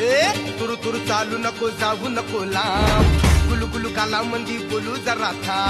ए तुरु तुरु चालू नको जाऊ नको लांब. कुलू कुलू काला मंदी बोलू जरा था